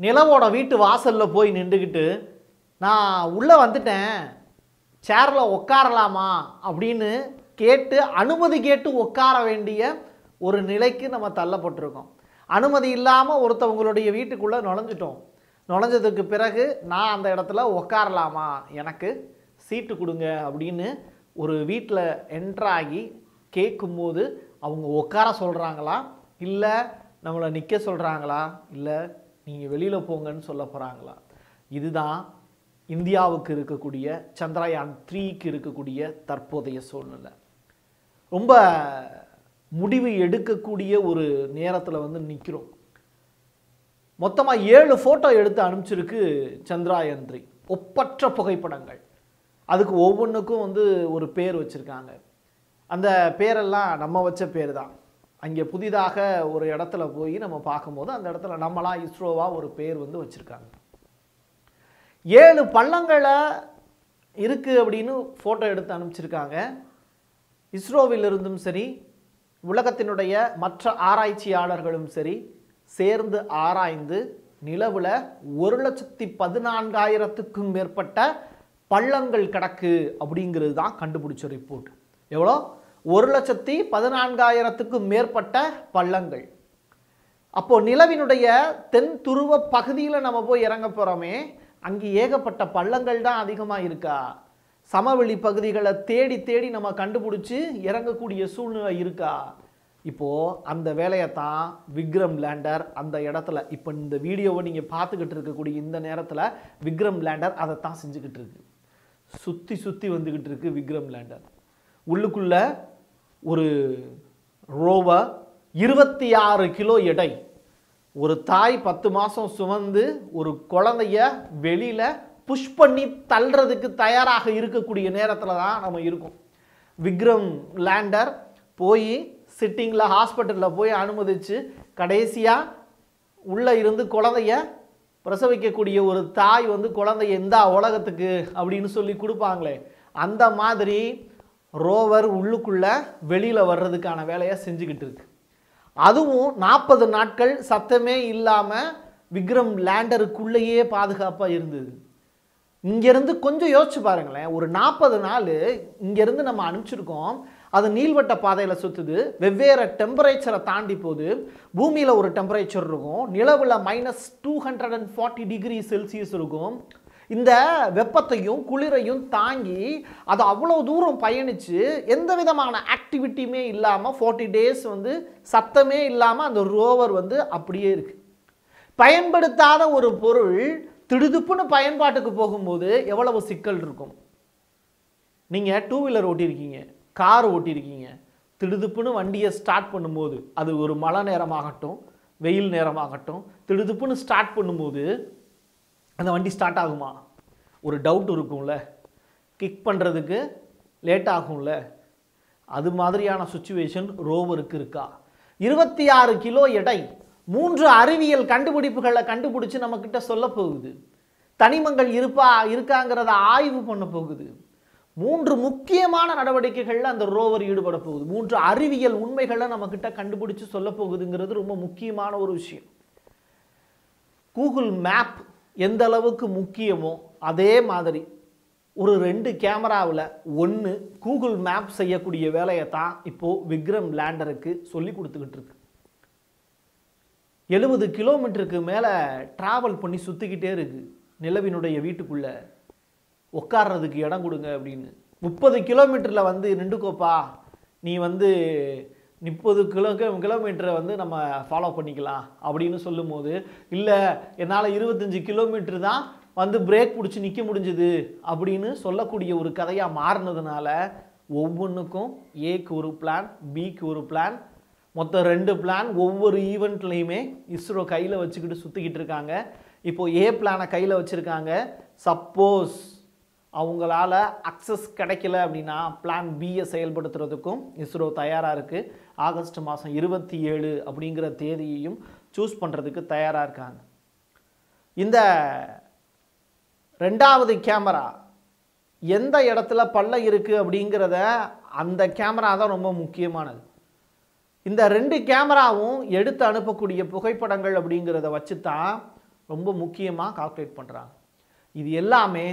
நிலவோட வீட்டு வாசலில் போய் நின்றுக்கிட்டு நான் உள்ளே வந்துட்டேன். சேரில் உட்காரலாமா அப்படின்னு கேட்டு அனுமதி கேட்டு உட்கார வேண்டிய ஒரு நிலைக்கு நம்ம தள்ளப்பட்டிருக்கோம். அனுமதி இல்லாமல் ஒருத்தவங்களுடைய வீட்டுக்குள்ளே நுழைஞ்சிட்டோம். நுழைஞ்சதுக்கு பிறகு நான் அந்த இடத்துல உட்காரலாமா எனக்கு சீட்டு கொடுங்க. அப்படின்னு ஒரு வீட்டில் என்ட்ராகி கேட்கும்போது அவங்க உட்கார சொல்கிறாங்களா இல்லை நம்மளை நிற்க சொல்கிறாங்களா இல்லை நீங்கள் வெளியில் போங்கன்னு சொல்ல போகிறாங்களா இதுதான் இந்தியாவுக்கு இருக்கக்கூடிய சந்திரயான் த்ரீக்கு இருக்கக்கூடிய தற்போதைய சூழ்நிலை. ரொம்ப முடிவு எடுக்கக்கூடிய ஒரு நேரத்தில் வந்து நிற்கிறோம் மொத்தமாக ஏழு ஃபோட்டோ எடுத்து அனுப்பிச்சிருக்கு சந்திராயன் த்ரீ ஒப்பற்ற புகைப்படங்கள். அதுக்கு ஒவ்வொன்றுக்கும் வந்து ஒரு பேர் வச்சுருக்காங்க. அந்த பேரெல்லாம் நம்ம வச்ச பேர் தான் அங்கே புதிதாக ஒரு இடத்துல போய் நம்ம பார்க்கும்போது அந்த இடத்துல நம்மளாம் இஸ்ரோவாக ஒரு பேர் வந்து வச்சுருக்காங்க. ஏழு பள்ளங்களை இருக்குது அப்படின்னு ஃபோட்டோ எடுத்து அனுப்பிச்சிருக்காங்க. இஸ்ரோவிலிருந்தும் சரி உலகத்தினுடைய மற்ற ஆராய்ச்சியாளர்களும் சரி சேர்ந்து ஆராய்ந்து நிலவில் ஒரு லட்சத்தி பதினான்காயிரத்துக்கும் மேற்பட்ட பள்ளங்கள் கிடக்கு அப்படிங்கிறது தான் கண்டுபிடிச்ச ரிப்போர்ட் எவ்வளோ? ஒரு லட்சத்தி பதினான்காயிரத்துக்கும் மேற்பட்ட பள்ளங்கள். அப்போது நிலவினுடைய தென் துருவ பகுதியில் நம்ம போய் இறங்க போகிறோமே அங்கே ஏகப்பட்ட பள்ளங்கள் தான் அதிகமாக இருக்கா? சமவெளி பகுதிகளை தேடி தேடி நம்ம கண்டுபிடிச்சி இறங்கக்கூடிய சூழ்நிலை இருக்கா? இப்போது அந்த வேலையை தான் விக்ரம் லேண்டர் அந்த இடத்துல இப்போ இந்த வீடியோவை நீங்கள் பார்த்துக்கிட்டு இருக்கக்கூடிய இந்த நேரத்தில் விக்ரம் லேண்டர் அதை தான் செஞ்சுக்கிட்டு இருக்கு. சுற்றி சுற்றி வந்துக்கிட்டு இருக்கு விக்ரம் லேண்டர். உள்ளுக்குள்ள ஒரு ரோவர் இருபத்தி ஆறு கிலோ எடை. ஒரு தாய் பத்து மாதம் சுமந்து ஒரு குழந்தைய வெளியில் புஷ் பண்ணி தள்ளுறதுக்கு தயாராக இருக்கக்கூடிய நேரத்தில் தான் நம்ம இருக்கோம். விக்ரம் லேண்டர் போய் சிட்டிங்கில் ஹாஸ்பிட்டலில் போய் அனுமதித்து கடைசியாக உள்ளே இருந்து குழந்தைய பிரசவிக்கக்கூடிய ஒரு தாய் வந்து குழந்தைய எந்த உலகத்துக்கு அப்படின்னு சொல்லி கொடுப்பாங்களே. அந்த மாதிரி ரோவர் உள்ளுக்குள்ளே வெளியில் வர்றதுக்கான வேலையை செஞ்சுக்கிட்டு இருக்கு. அதுவும் நாற்பது நாட்கள் சத்தமே இல்லாமல் விக்ரம் லேண்டருக்குள்ளேயே பாதுகாப்பாக இருந்தது. இங்கேருந்து கொஞ்சம் யோசிச்சு பாருங்களேன் ஒரு நாற்பது நாள் இங்கேருந்து நம்ம அனுப்பிச்சிருக்கோம். அது நீள்வட்ட பாதையில் சுற்றுது வெவ்வேறு டெம்பரேச்சரை தாண்டி போது பூமியில் ஒரு டெம்பரேச்சர் இருக்கும். நிலவில் minus two hundred and forty degree Celsius இருக்கும். இந்த வெப்பத்தையும் குளிரையும் தாங்கி அது அவ்வளோ தூரம் பயணித்து எந்த விதமான ஆக்டிவிட்டியுமே இல்லாமல் ஃபார்ட்டி டேஸ் வந்து சத்தமே இல்லாமல் அந்த ரோவர் வந்து அப்படியே இருக்குது பயன்படுத்தாத ஒரு பொருள் திடுதுப்புன்னு பயன்பாட்டுக்கு போகும்போது எவ்வளவு சிக்கல் இருக்கும். நீங்கள் டூ வீலர் ஓட்டியிருக்கீங்க கார் ஓட்டியிருக்கீங்க திடுதுப்புன்னு வண்டியை ஸ்டார்ட் பண்ணும்போது அது ஒரு மழை நேரமாகட்டும் வெயில் நேரமாகட்டும் திடுதுப்புன்னு ஸ்டார்ட் பண்ணும்போது அந்த வண்டி ஸ்டார்ட் ஆகுமா? ஒரு டவுட் இருக்கும்ல. கிக் பண்ணுறதுக்கு லேட் ஆகும்ல. அது மாதிரியான சுச்சுவேஷன் ரோவருக்கு இருக்கா? இருபத்தி ஆறு கிலோ எடை. மூன்று அறிவியல் கண்டுபிடிப்புகளை கண்டுபிடிச்சு நம்மக்கிட்ட சொல்ல போகுது. தனிமங்கள் இருப்பா இருக்காங்கிறத ஆய்வு பண்ண போகுது. மூன்று முக்கியமான நடவடிக்கைகளில் அந்த ரோவர் ஈடுபட போகுது. மூன்று அறிவியல் உண்மைகளை நம்மக்கிட்ட கண்டுபிடிச்சு சொல்ல போகுதுங்கிறது ரொம்ப முக்கியமான ஒரு விஷயம். கூகுள் மேப் எந்த அளவுக்கு முக்கியமோ அதே மாதிரி ஒரு ரெண்டு கேமராவில் ஒன்று கூகுள் மேப் செய்யக்கூடிய வேலையை தான் இப்போது விக்ரம் லேண்டருக்கு சொல்லி கொடுத்துக்கிட்டு இருக்கு. எழுபது கிலோமீட்டருக்கு மேலே ட்ராவல் பண்ணி சுற்றிக்கிட்டே இருக்குது நிலவினுடைய வீட்டுக்குள்ளே. உட்கார்றதுக்கு இடம் கொடுங்க அப்படின்னு. முப்பது கிலோமீட்டரில் வந்து நின்றுக்கோப்பா. நீ வந்து முப்பது கிலோ கிலோமீட்டரை வந்து நம்ம ஃபாலோ பண்ணிக்கலாம் அப்படின்னு சொல்லும்போது இல்லை என்னால் இருபத்தஞ்சி கிலோமீட்டர் தான் வந்து பிரேக் பிடிச்சி நிற்க முடிஞ்சுது அப்படின்னு சொல்லக்கூடிய ஒரு கதையாக மாறினதுனால ஒவ்வொன்றுக்கும் ஏக்கு ஒரு பிளான் பிக்கு ஒரு பிளான் மொத்தம் ரெண்டு பிளான் ஒவ்வொரு ஈவெண்ட்லேயுமே இஸ்ரோ கையில் வச்சுக்கிட்டு சுற்றிக்கிட்டு இருக்காங்க. இப்போது ஏ பிளானை கையில் வச்சுருக்காங்க. சப்போஸ் அவங்களால அக்சஸ் கிடைக்கல அப்படின்னா பிளான் பியை செயல்படுத்துறதுக்கும் இஸ்ரோ தயாராக இருக்குது ஆகஸ்ட் மாதம் இருபத்தி ஏழு அப்படிங்கிற தேதியையும் சூஸ் பண்ணுறதுக்கு தயாராக இருக்காங்க. இந்த ரெண்டாவது கேமரா எந்த இடத்துல பள்ளம் இருக்குது அப்படிங்கிறத அந்த கேமரா தான் ரொம்ப முக்கியமானது. இந்த ரெண்டு கேமராவும் எடுத்து அனுப்பக்கூடிய புகைப்படங்கள் அப்படிங்கிறத வச்சு தான் ரொம்ப முக்கியமாக கால்குலேட் பண்ணுறாங்க இது எல்லாமே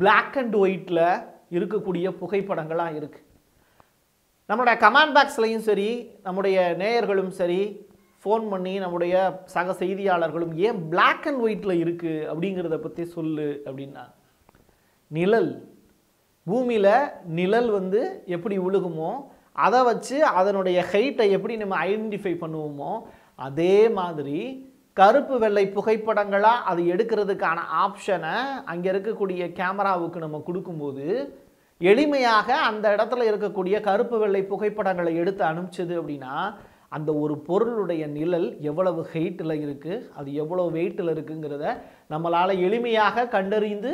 பிளாக் அண்ட் ஒயிட்டில் இருக்கக்கூடிய புகைப்படங்களாக இருக்குது நம்மளுடைய கமெண்ட் பாக்ஸ்லையும் சரி நம்முடைய நேயர்களும் சரி ஃபோன் பண்ணி நம்முடைய சக செய்தியாளர்களும் ஏன் பிளாக் அண்ட் ஒயிட்டில் இருக்குது அப்படிங்கிறத பற்றி சொல்லு அப்படின்னா நிழல். பூமியில் நிழல் வந்து எப்படி விழுகுமோ அதை வச்சு அதனுடைய ஹைட்டை எப்படி நம்ம ஐடென்டிஃபை பண்ணுவோமோ அதே மாதிரி கருப்பு வெள்ளை புகைப்படங்களாக அது எடுக்கிறதுக்கான ஆப்ஷனை அங்கே இருக்கக்கூடிய கேமராவுக்கு நம்ம கொடுக்கும்போது எளிமையாக அந்த இடத்துல இருக்கக்கூடிய கருப்பு வெள்ளை புகைப்படங்களை எடுத்து அனுப்பிச்சது அப்படின்னா அந்த ஒரு பொருளுடைய நிழல் எவ்வளவு ஹெயிட்டில் இருக்குது அது எவ்வளோ வெயிட்டில் இருக்குங்கிறத நம்மளால் எளிமையாக கண்டறிந்து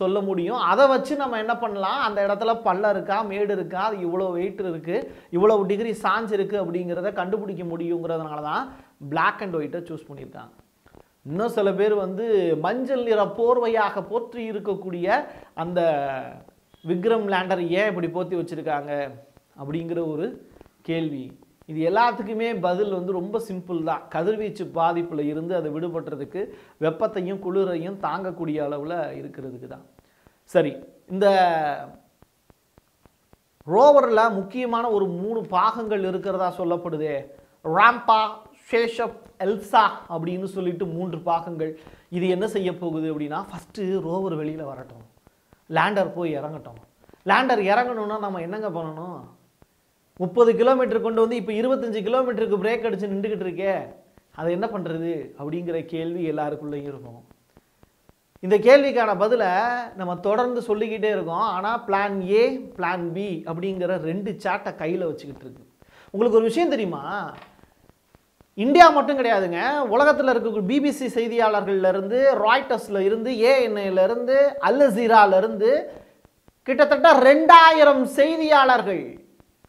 சொல்ல முடியும். அதை வச்சு நம்ம என்ன பண்ணலாம்? அந்த இடத்துல பள்ளம் இருக்கா? மேடு இருக்கா? அது இவ்வளோ வெயிட் இருக்குது இவ்வளவு டிகிரி சாஞ்சிருக்கு அப்படிங்கிறத கண்டுபிடிக்க முடியுங்கிறதுனால தான் பிளாக் அண்ட் ஒயிட்டை சூஸ் பண்ணியிருக்காங்க. இன்னும் சில பேர் வந்து மஞ்சள் நிற போர்வையாக போற்றி இருக்கக்கூடிய அந்த விக்ரம் லேண்டர் ஏன் இப்படி போத்தி வச்சுருக்காங்க அப்படிங்கிற ஒரு கேள்வி. இது எல்லாத்துக்குமே பதில் வந்து ரொம்ப சிம்பிள் தான். கதிர்வீச்சு பாதிப்பில் இருந்து அது விடுபடுறதுக்கு வெப்பத்தையும் குளிரையும் தாங்கக்கூடிய அளவில் இருக்கிறதுக்கு தான். சரி இந்த ரோவரில் முக்கியமான ஒரு மூணு பாகங்கள் இருக்கிறதா சொல்லப்படுதே. ராம்பா ஷேஷப் எல்சா அப்படின்னு சொல்லிட்டு மூன்று பாகங்கள். இது என்ன செய்ய போகுது அப்படின்னா ஃபஸ்ட்டு ரோவர் வெளியில் வரட்டும். லேண்டர் போய் இறங்கட்டும். லேண்டர் இறங்கணும்னா நம்ம என்னங்க பண்ணணும்? முப்பது கிலோமீட்டர் கொண்டு வந்து இப்போ இருபத்தஞ்சி கிலோமீட்டருக்கு பிரேக் அடிச்சு நின்றுக்கிட்டு இருக்கே. அதை என்ன பண்ணுறது அப்படிங்கிற கேள்வி எல்லாருக்குள்ளேயும் இருக்கும். இந்த கேள்விக்கான பதிலை நம்ம தொடர்ந்து சொல்லிக்கிட்டே இருக்கோம். ஆனால் பிளான் ஏ பிளான் பி அப்படிங்கிற ரெண்டு சாட்டை கையில் வச்சுக்கிட்டு இருக்கு. உங்களுக்கு ஒரு விஷயம் தெரியுமா? இந்தியா மட்டும் கிடையாதுங்க. உலகத்தில் இருக்க பிபிசி செய்தியாளர்கள்லேருந்து ராய்டர்ஸில் இருந்து ஏஎன்ஐலேருந்து அல் இருந்து கிட்டத்தட்ட ரெண்டாயிரம் செய்தியாளர்கள்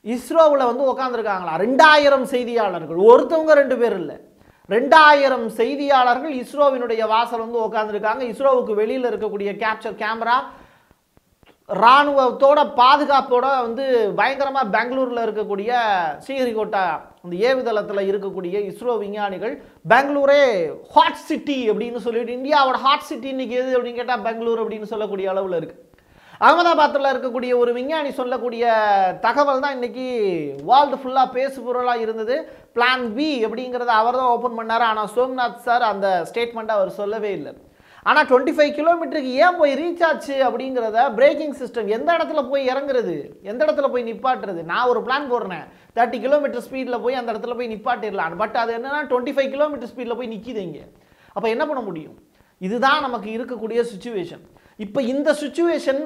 இஸ்ரோவில் வந்து உட்காந்துருக்காங்களா ரெண்டாயிரம் செய்தியாளர்கள். ஒருத்தவங்க ரெண்டு பேர் இல்லை. ரெண்டாயிரம் செய்தியாளர்கள் இஸ்ரோவினுடைய வாசல் வந்து உட்காந்துருக்காங்க இஸ்ரோவுக்கு வெளியில் இருக்கக்கூடிய கேப்சர் கேமரா இராணுவத்தோட பாதுகாப்போட வந்து பயங்கரமாக பெங்களூரில் இருக்கக்கூடிய ஸ்ரீஹரிகோட்டா அந்த ஏவுதளத்தில் இருக்கக்கூடிய இஸ்ரோ விஞ்ஞானிகள் பெங்களூரே ஹாட் சிட்டி அப்படின்னு சொல்லிட்டு இந்தியாவோட ஹாட் சிட்டி இன்றைக்கி எது அப்படின்னு கேட்டால் பெங்களூர் அப்படின்னு சொல்லக்கூடிய அளவில் இருக்குது அகமதாபாத்தில் இருக்கக்கூடிய ஒரு விஞ்ஞானி சொல்லக்கூடிய தகவல் தான் இன்றைக்கி வேர்ல்டு ஃபுல்லாக பேசு பொருளாக இருந்தது. பிளான் பி அப்படிங்கிறத அவர் தான் ஓப்பன் பண்ணார். ஆனால் சோம்நாத் சார் அந்த ஸ்டேட்மெண்ட்டை அவர் சொல்லவே இல்லை. ஆனால் டுவெண்ட்டி ஃபைவ் கிலோமீட்டருக்கு ஏன் போய் ரீச் ஆச்சு அப்படிங்கிறத பிரேக்கிங் சிஸ்டம் எந்த இடத்துல போய் இறங்குறது? எந்த இடத்துல போய் நிப்பாட்டுறது? நான் ஒரு பிளான் போடுறேன். தேர்ட்டி கிலோமீட்டர் ஸ்பீடில் போய் அந்த இடத்துல போய் நிப்பாட்டிடலாம். பட் அது என்னன்னா டுவெண்ட்டி ஃபைவ் கிலோமீட்டர் ஸ்பீடில் போய் நிற்கிது இங்கே. அப்போ என்ன பண்ண முடியும்? இதுதான் நமக்கு இருக்கக்கூடிய சுச்சுவேஷன் இப்போ இந்த சுச்சுவேஷன்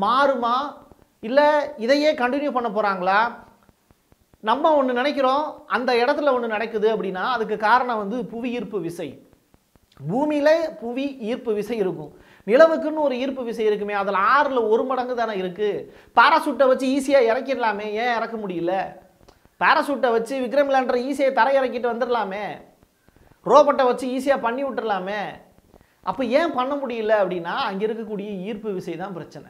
மாறுமா? இல்லை இதையே கண்டினியூ பண்ண போகிறாங்களா நம்ம ஒன்று நினைக்கிறோம் அந்த இடத்துல ஒன்று நடக்குது அப்படின்னா அதுக்கு காரணம் வந்து புவி ஈர்ப்பு விசை. பூமியில் புவி ஈர்ப்பு விசை இருக்கும். நிலவுக்குன்னு ஒரு ஈர்ப்பு விசை இருக்குமே அதில் ஆறில் ஒரு மடங்கு தானே இருக்குது பாராசூட்டை வச்சு ஈஸியாக இறக்கிடலாமே ஏன் இறக்க முடியல? பாராசூட்டை வச்சு விக்ரம் லேண்டரை ஈஸியாக தரை இறக்கிட்டு வந்துடலாமே. ரோபோட்டை வச்சு ஈஸியாக பண்ணி விட்டுடலாமே. அப்போ ஏன் பண்ண முடியல அப்படின்னா அங்கே இருக்கக்கூடிய ஈர்ப்பு விசை தான் பிரச்சனை.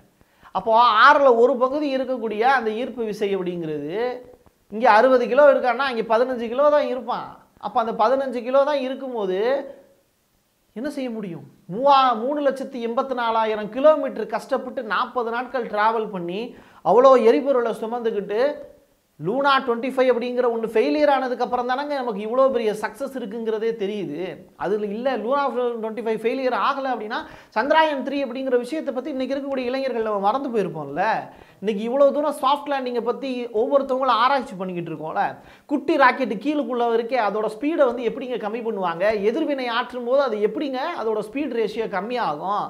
அப்போது ஆறில் ஒரு பகுதி இருக்கக்கூடிய அந்த ஈர்ப்பு விசை அப்படிங்கிறது இங்கே அறுபது கிலோ இருக்கான்னா அங்கே பதினஞ்சு கிலோ தான் இருப்பான். அப்போ அந்த பதினஞ்சு கிலோ தான் இருக்கும்போது என்ன செய்ய முடியும்? மூவா மூணு லட்சத்தி எண்பத்தி நாலாயிரம் கிலோமீட்டர் கஷ்டப்பட்டு நாற்பது நாட்கள் ட்ராவல் பண்ணி அவ்வளோ எரிபொருளை சுமந்துக்கிட்டு லூனா டுவெண்ட்டி ஃபைவ் அப்படிங்கிற ஒன்று ஃபெயிலியர் ஆனதுக்கப்புறம் தானங்க நமக்கு இவ்வளோ பெரிய சக்ஸஸ் இருக்குங்கிறதே தெரியுது. அதில் இல்லை லூனா டுவெண்ட்டி ஃபைவ் ஃபெயிலியர் ஆகலை அப்படின்னா சந்திராயன் த்ரீ அப்படிங்கிற விஷயத்தை பற்றி இன்றைக்கி இருக்கக்கூடிய இளைஞர்கள் நம்ம மறந்து போயிருப்போம்ல. இன்றைக்கி இவ்வளோ தூரம் சாஃப்ட் லேண்டிங்கை பற்றி ஒவ்வொருத்தவங்களும் ஆராய்ச்சி பண்ணிக்கிட்டு இருக்கோம்ல. குட்டி ராக்கெட்டு கீழுக்குள்ளே இருக்கே அதோட ஸ்பீடை வந்து எப்படிங்க கம்மி பண்ணுவாங்க? எதிர்வினை ஆற்றும் போது அது எப்படிங்க அதோட ஸ்பீட் ரேஷியோ கம்மியாகும்?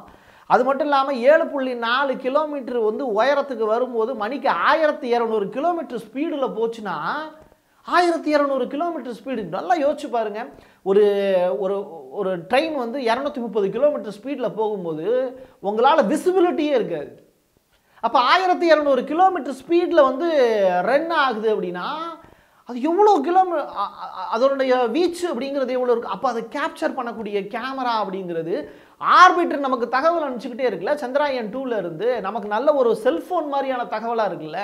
அது மட்டும் இல்லாமல் ஏழு புள்ளி நாலு கிலோமீட்டர் வந்து உயரத்துக்கு வரும்போது மணிக்கு ஆயிரத்தி இரநூறு கிலோமீட்டர் ஸ்பீடில் போச்சுன்னா ஆயிரத்தி இரநூறு கிலோமீட்டர் ஸ்பீடு நல்லா யோசிச்சு பாருங்க. ஒரு ஒரு ஒரு ட்ரெயின் வந்து இரநூத்தி முப்பது கிலோமீட்டர் ஸ்பீடில் போகும்போது உங்களால் விசிபிலிட்டியே இருக்காது. அப்போ ஆயிரத்தி இரநூறு கிலோமீட்டர் ஸ்பீடில் வந்து ரன் ஆகுது அப்படின்னா அது எவ்வளோ கிலோமீ அதனுடைய வீச்சு அப்படிங்கிறது எவ்வளோ இருக்குது அப்போ அதை கேப்சர் பண்ணக்கூடிய கேமரா அப்படிங்கிறது ஆர்பிட்டர் நமக்கு தகவல் அனுப்பிச்சுக்கிட்டே இருக்குல்ல சந்திராயன் டூல இருந்து நமக்கு நல்ல ஒரு செல்ஃபோன் மாதிரியான தகவலாக இருக்குல்ல?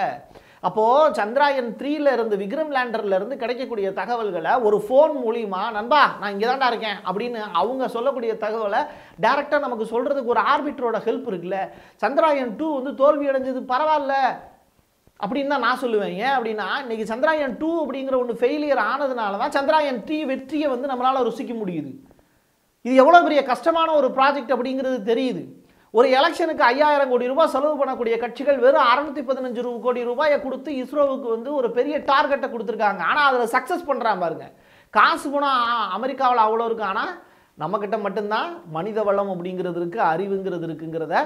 அப்போது சந்திராயன் த்ரீல இருந்து விக்ரம் லேண்டர்ல இருந்து கிடைக்கக்கூடிய தகவல்களை ஒரு ஃபோன் மூலியமா நண்பா நான் இங்கே தான்டா இருக்கேன் அப்படின்னு அவங்க சொல்லக்கூடிய தகவலை டேரெக்டாக நமக்கு சொல்கிறதுக்கு ஒரு ஆர்பிட்டரோட ஹெல்ப் இருக்குல்ல? சந்திராயன் டூ வந்து தோல்வி அடைஞ்சது பரவாயில்ல அப்படின்னு தான் நான் சொல்லுவேன். ஏன் அப்படின்னா இன்றைக்கி சந்திராயன் டூ அப்படிங்கிற ஒன்று ஃபெயிலியர் ஆனதுனால தான் சந்திராயன் த்ரீ வெற்றியை வந்து நம்மளால் ருசிக்க முடியுது. இது எவ்வளோ பெரிய கஷ்டமான ஒரு ப்ராஜெக்ட் அப்படிங்கிறது தெரியுது. ஒரு எலெக்ஷனுக்கு ஐயாயிரம் கோடி ரூபாய் செலவு பண்ணக்கூடிய கட்சிகள் வெறும் அறுநூத்தி பதினஞ்சு ரூ கோடி ரூபாயை கொடுத்து இஸ்ரோவுக்கு வந்து ஒரு பெரிய டார்கெட்டை கொடுத்துருக்காங்க. ஆனால் அதில் சக்ஸஸ் பண்ணுறான் பாருங்க. காசு போனால் அமெரிக்காவில் அவ்வளோ இருக்கு. ஆனால் நம்மக்கிட்ட மட்டும்தான் மனித வளம் அப்படிங்கிறது இருக்குது அறிவுங்கிறது இருக்குங்கிறத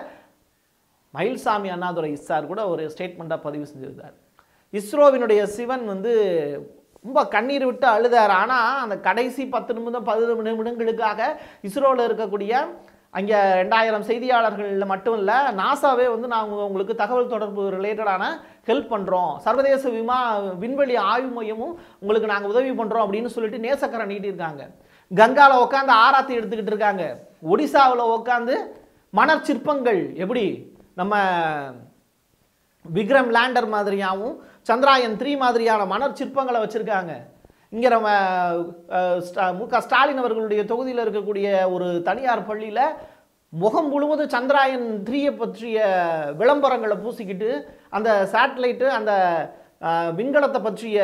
மயில்சாமி அண்ணாதுரை இஸ்ஸார் கூட ஒரு ஸ்டேட்மெண்ட்டாக பதிவு செஞ்சுருந்தார். இஸ்ரோவினுடைய சிவன் வந்து ரொம்ப கண்ணீர் விட்டு அழுதார். ஆனால் அந்த கடைசி பத்து நிமிடம் பதினொரு நிமிடங்களுக்காக இஸ்ரோவில் இருக்கக்கூடிய அங்கே ரெண்டாயிரம் செய்தியாளர்களில் மட்டும் இல்லை நாசாவே வந்து நாங்கள் உங்களுக்கு தகவல் தொடர்பு ரிலேட்டடான ஹெல்ப் பண்ணுறோம் சர்வதேச விமா விண்வெளி ஆய்வு மையமும் உங்களுக்கு நாங்கள் உதவி பண்ணுறோம் அப்படின்னு சொல்லிட்டு நேசக்கரை நீட்டியிருக்காங்க. கங்காவில் உட்காந்து ஆராத்தி எடுத்துக்கிட்டு இருக்காங்க. ஒடிசாவில் உட்காந்து மணற்சிற்பங்கள் எப்படி? நம்ம விக்ரம் லேண்டர் மாதிரியாகவும் சந்திராயன் த்ரீ மாதிரியான மணற் சிற்பங்களை வச்சுருக்காங்க. இங்கே நம்ம ஸ்டா- மு க ஸ்டாலின் அவர்களுடைய தொகுதியில் இருக்கக்கூடிய ஒரு தனியார் பள்ளியில் முகம் முழுவதும் சந்திராயன் த்ரீயை பற்றிய விளம்பரங்களை பூசிக்கிட்டு அந்த சேட்டலைட்டு அந்த விண்கலத்தை பற்றிய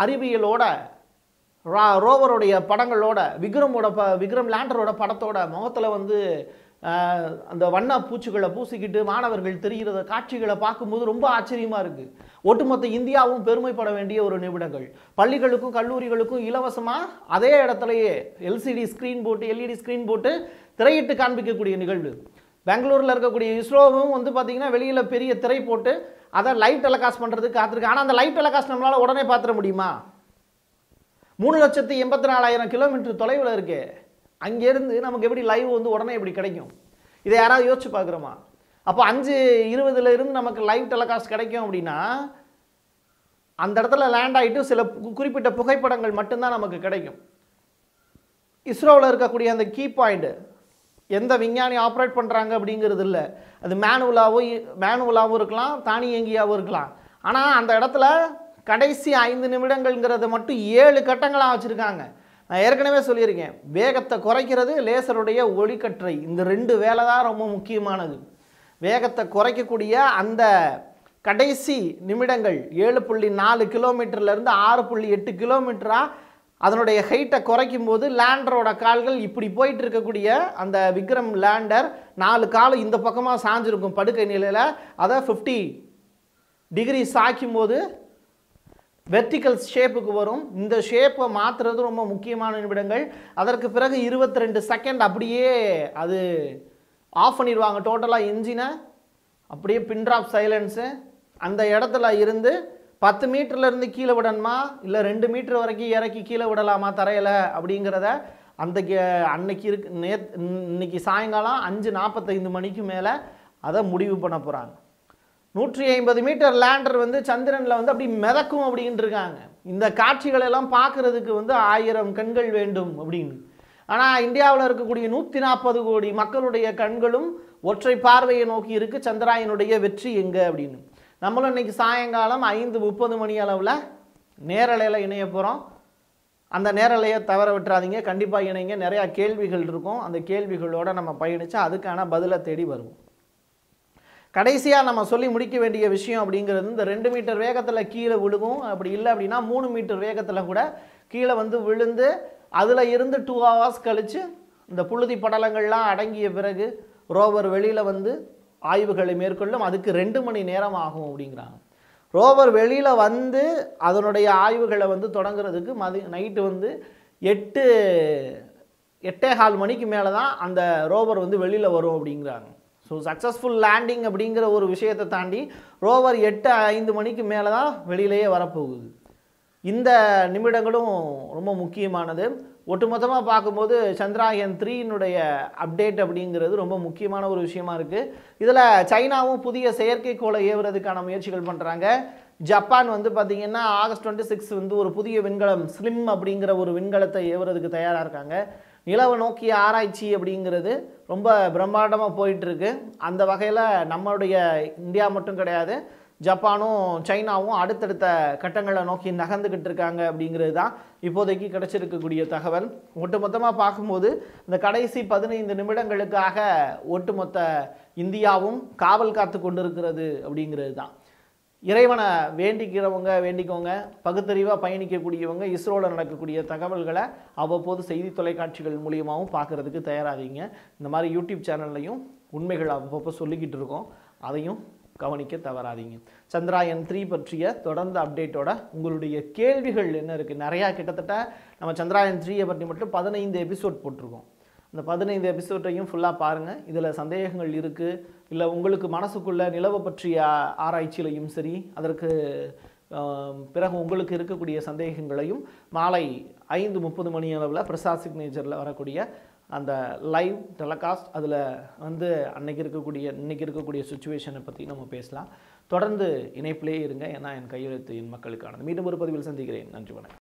அறிவியலோட ரா ரோவருடைய படங்களோட விக்ரமோட ப விக்ரம் லேண்டரோட படத்தோட முகத்தில் வந்து அந்த வண்ண பூச்சிகளை பூசிக்கிட்டு மாணவர்கள் தெரிகிறத காட்சிகளை பார்க்கும்போது ரொம்ப ஆச்சரியமாக இருக்குது ஒட்டுமொத்த இந்தியாவும் பெருமைப்பட வேண்டிய ஒரு நிமிடங்கள். பள்ளிகளுக்கும் கல்லூரிகளுக்கும் இலவசமாக அதே இடத்துலையே எல்சிடி ஸ்க்ரீன் போட்டு எல்இடி ஸ்க்ரீன் போட்டு திரையிட்டு காண்பிக்கக்கூடிய நிகழ்வு. பெங்களூரில் இருக்கக்கூடிய இஸ்ரோவும் வந்து பார்த்திங்கன்னா வெளியில் பெரிய திரை போட்டு அதை லைவ் டெலகாஸ்ட் பண்ணுறதுக்கு காத்திருக்கு. ஆனால் அந்த லைவ் டெலகாஸ்ட் நம்மளால் உடனே பார்த்துட முடியுமா? மூணு லட்சத்தி எண்பத்தி நாலாயிரம் கிலோமீட்டர் தொலைவில் இருக்கே. அங்கேருந்து நமக்கு எப்படி லைவ் வந்து உடனே எப்படி கிடைக்கும்? இதை யாராவது யோசிச்சு பார்க்குறோமா? அப்போ அஞ்சு இருபதுல இருந்து நமக்கு லைவ் டெலகாஸ்ட் கிடைக்கும் அப்படின்னா அந்த இடத்துல லேண்ட் ஆகிட்டு சில குறிப்பிட்ட புகைப்படங்கள் மட்டும்தான் நமக்கு கிடைக்கும். இஸ்ரோவில் இருக்கக்கூடிய அந்த கீ பாயிண்ட்டு எந்த விஞ்ஞானி ஆப்ரேட் பண்ணுறாங்க அப்படிங்கிறது இல்லை. அது மேனுவலாகவும் மேனுவலாகவும் இருக்கலாம் தானியங்கியாகவும் இருக்கலாம். ஆனால் அந்த இடத்துல கடைசி ஐந்து நிமிடங்கள்ங்கிறத மட்டும் ஏழு கட்டங்களாக வச்சுருக்காங்க. நான் ஏற்கனவே சொல்லியிருக்கேன். வேகத்தை குறைக்கிறது லேசருடைய ஒளிக்கற்றை. இந்த ரெண்டு வேலை தான் ரொம்ப முக்கியமானது. வேகத்தை குறைக்கக்கூடிய அந்த கடைசி நிமிடங்கள் ஏழு புள்ளி நாலு கிலோமீட்டர்லேருந்து ஆறு புள்ளி எட்டு கிலோமீட்டராக அதனுடைய ஹைட்டை குறைக்கும் போது லேண்டரோட கால்கள் இப்படி போயிட்டு இருக்கக்கூடிய அந்த விக்ரம் லேண்டர் நாலு காலம் இந்த பக்கமாக சாஞ்சிருக்கும் படுக்கை நிலையில். அதை ஃபிஃப்டி டிகிரி சாய்க்கும் போது வெர்டிக்கல் ஷேப்புக்கு வரும். இந்த ஷேப்பை மாற்றுறது ரொம்ப முக்கியமான நிமிடங்கள். அதற்கு பிறகு இருபத்தி ரெண்டு செகண்ட் அப்படியே அது ஆஃப் பண்ணிடுவாங்க. டோட்டலாக இன்ஜினை அப்படியே பின்ட்ராப் சைலன்ஸு. அந்த இடத்துல இருந்து பத்து மீட்டர்லேருந்து கீழே விடணுமா? இல்லை ரெண்டு மீட்டர் வரைக்கும் இறக்கி கீழே விடலாமா தரையில் அப்படிங்கிறத அந்த அன்னைக்கு இருக்கு நேத் இன்னைக்கு சாயங்காலம் அஞ்சு நாற்பத்தைந்து மணிக்கு மேலே அதை முடிவு பண்ண போகிறாங்க நூற்றி ஐம்பது மீட்டர் லேண்டர் வந்து சந்திரனில் வந்து அப்படி மிதக்கும் அப்படின்ட்டு இருக்காங்க. இந்த காட்சிகள் எல்லாம் பார்க்குறதுக்கு வந்து ஆயிரம் கண்கள் வேண்டும் அப்படின்னு. ஆனால் இந்தியாவில் இருக்கக்கூடிய நூற்றி நாற்பது கோடி மக்களுடைய கண்களும் ஒற்றை பார்வையை நோக்கி இருக்கு. சந்திராயனுடைய வெற்றி எங்கே அப்படின்னு. நம்மளும் இன்னைக்கு சாயங்காலம் ஐந்து முப்பது மணி அளவில் நேரலையில் இணைய போகிறோம் அந்த நேரலையை தவற விட்டுறாதீங்க. கண்டிப்பாக இணைங்க. நிறையா கேள்விகள் இருக்கும். அந்த கேள்விகளோடு நம்ம பயணித்து அதுக்கான பதிலை தேடி வருவோம். கடைசியாக நம்ம சொல்லி முடிக்க வேண்டிய விஷயம் அப்படிங்கிறது இந்த ரெண்டு மீட்டர் வேகத்தில் கீழே விழுகும். அப்படி இல்லை அப்படின்னா மூணு மீட்டர் வேகத்தில் கூட கீழே வந்து விழுந்து அதில் இருந்து டூ ஹவர்ஸ் கழித்து இந்த புழுதி படலங்கள்லாம் அடங்கிய பிறகு ரோவர் வெளியில் வந்து ஆய்வுகளை மேற்கொள்ளும். அதுக்கு ரெண்டு மணி நேரம் ஆகும் அப்படிங்கிறாங்க. ரோவர் வெளியில் வந்து அதனுடைய ஆய்வுகளை வந்து தொடங்குறதுக்கு மதி நைட்டு வந்து எட்டு எட்டே கால் மணிக்கு மேலே தான் அந்த ரோவர் வந்து வெளியில் வரும் அப்படிங்கிறாங்க. ஸோ சக்ஸஸ்ஃபுல் லேண்டிங் அப்படிங்கிற ஒரு விஷயத்தை தாண்டி ரோவர் எட்டு ஐந்து மணிக்கு மேலே தான் வெளியிலேயே வரப்போகுது. இந்த நிமிடங்களும் ரொம்ப முக்கியமானது. ஒட்டுமொத்தமாக பார்க்கும்போது சந்திராயன் த்ரீனுடைய அப்டேட் அப்படிங்கிறது ரொம்ப முக்கியமான ஒரு விஷயமா இருக்குது இதில் சைனாவும் புதிய செயற்கைக்கோளை ஏவுறதுக்கான முயற்சிகள் பண்ணுறாங்க ஜப்பான் வந்து பார்த்திங்கன்னா ஆகஸ்ட் டுவெண்ட்டி சிக்ஸ் வந்து ஒரு புதிய விண்கலம் ஸ்லிம் அப்படிங்கிற ஒரு விண்கலத்தை ஏவுறதுக்கு தயாராக இருக்காங்க. நிலவை நோக்கிய ஆராய்ச்சி அப்படிங்கிறது ரொம்ப பிரம்மாண்டமாக போயிட்டுருக்கு. அந்த வகையில் நம்மளுடைய இந்தியா மட்டும் கிடையாது ஜப்பானும் சைனாவும் அடுத்தடுத்த கட்டங்களை நோக்கி நகர்ந்துக்கிட்டு இருக்காங்க அப்படிங்கிறது தான் இப்போதைக்கு கிடைச்சிருக்கக்கூடிய தகவல். ஒட்டுமொத்தமாக பார்க்கும்போது இந்த கடைசி பதினைந்து நிமிடங்களுக்காக ஒட்டுமொத்த இந்தியாவும் காவல் காத்து கொண்டிருக்கிறது அப்படிங்கிறது தான். இறைவனை வேண்டிக்கிறவங்க வேண்டிக்கோங்க பகுத்தறிவாக பயணிக்கக்கூடியவங்க இஸ்ரோவில் நடக்கக்கூடிய தகவல்களை அவ்வப்போது செய்தி தொலைக்காட்சிகள் மூலியமாகவும் பார்க்குறதுக்கு தயாராகிங்க இந்த மாதிரி யூடியூப் சேனல்லையும் உண்மைகள் அவ்வப்போ சொல்லிக்கிட்டு இருக்கோம். அதையும் கவனிக்க தவறாதீங்க. சந்திராயன் த்ரீ பற்றிய தொடர்ந்த அப்டேட்டோட உங்களுடைய கேள்விகள் என்ன இருக்குது நிறையா கிட்டத்தட்ட நம்ம சந்திராயன் த்ரீயை பற்றி மட்டும் பதினைந்து எபிசோட் போட்டிருக்கோம். அந்த பதினைந்து எபிசோட்டையும் ஃபுல்லாக பாருங்கள் இதில் சந்தேகங்கள் இருக்குது இல்லை உங்களுக்கு மனசுக்குள்ளே நிலவை பற்றிய ஆராய்ச்சியிலையும் சரி அதற்கு பிறகு உங்களுக்கு இருக்கக்கூடிய சந்தேகங்களையும் மாலை ஐந்து முப்பது மணி அளவில் பிரசாத் சிக்னேச்சரில் வரக்கூடிய அந்த லைவ் டெலகாஸ்ட் அதில் வந்து அன்னைக்கு இருக்கக்கூடிய இன்னைக்கு இருக்கக்கூடிய சுச்சுவேஷனை பற்றி நம்ம பேசலாம். தொடர்ந்து இணைப்பிலே இருங்க. ஏன்னா என் கையெழுத்து என் மக்களுக்கானது. மீண்டும் ஒரு பதிவில் சந்திக்கிறேன். நன்றி வணக்கம்.